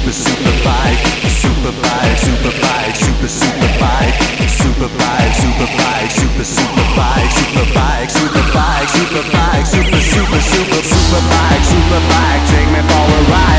super super bike, super bike, super bike, super super bike, super bike, super bike, super super bike, super bike, super bike, super bike, super super super super bike, super bike. Take me for a ride